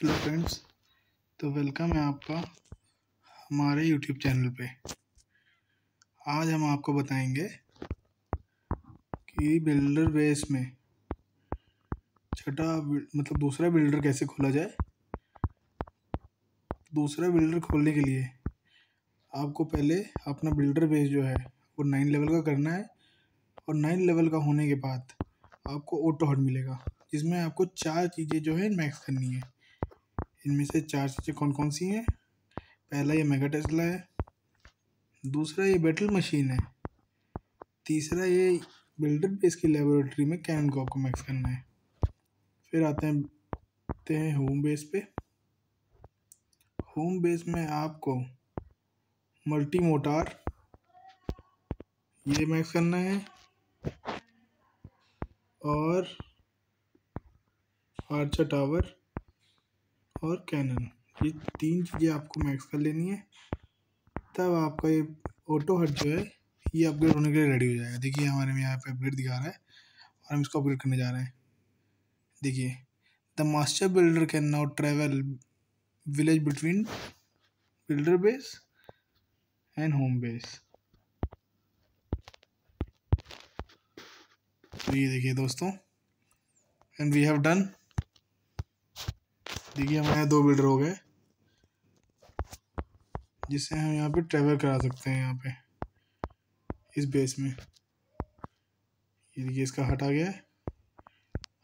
Hello friends तो welcome है आपका हमारे यूट्यूब चैनल पे। आज हम आपको बताएँगे कि बिल्डर बेस में छठा मतलब दूसरा बिल्डर कैसे खोला जाए। दूसरा बिल्डर खोलने के लिए आपको पहले अपना बिल्डर बेस जो है, वो नाइन लेवल का करना है और नाइन लेवल का होने के बाद आपको ऑटो हट मिलेगा, जिसमें आपको चार चीज़ें जो है मैक्स करनी है। इनमें से चार चीज़ें कौन कौन सी हैं? पहला ये मेगा टेस्ला है। दूसरा ये बैटल मशीन है। तीसरा ये बिल्डर बेस की लेबोरेटरी में कैन को मैक्स करना है। फिर आते हैं आते हैं होम बेस पे। होम बेस में आपको मल्टी मोटार ये मैक्स करना है और आर्चर टावर और कैनन ये तीन चीज़ें आपको मैक्स कर लेनी है। तब आपका ये ऑटो हट जो है, ये अपग्रेड होने के लिए रेडी हो जाएगा। देखिए हमारे में यहाँ पे अपग्रेड दिखा रहा है और हम इसको अपग्रेड करने जा रहे हैं। देखिए the master builder can now travel village between builder base and home base तो ये देखिए दोस्तों एंड वी हैव डन देखिए हमारे यहाँ दो बिल्डर हो गए जिससे हम यहाँ पे ट्रेवल करा सकते हैं यहाँ पे, इस बेस में। ये देखिए, इसका हट आ गया है।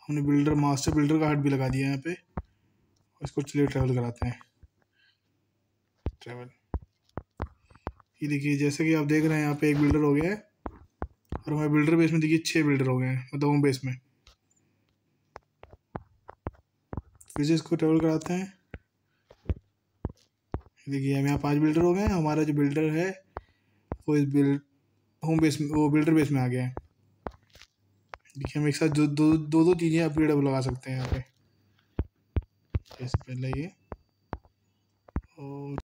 हमने बिल्डर मास्टर बिल्डर का हट भी लगा दिया यहाँ पे इसको चलिए ट्रेवल कराते हैं। ट्रेवल ये देखिए, जैसे कि आप देख रहे हैं, यहाँ पे एक बिल्डर हो गया है, और हमारे बिल्डर बेस में देखिए छः बिल्डर हो गए हैं मतलब बेस में। फिर से इसको ट्रेवल कराते हैं। देखिए हम यहाँ पाँच बिल्डर हो गए हैं। हमारा जो बिल्डर है वो इस बिल्ड होम बेस में वो बिल्डर बेस में आ गया है। देखिए हम एक साथ दो दो दो, चीज़ें अपग्रेड लगा सकते हैं यहाँ पे। जैसे पहले ये। और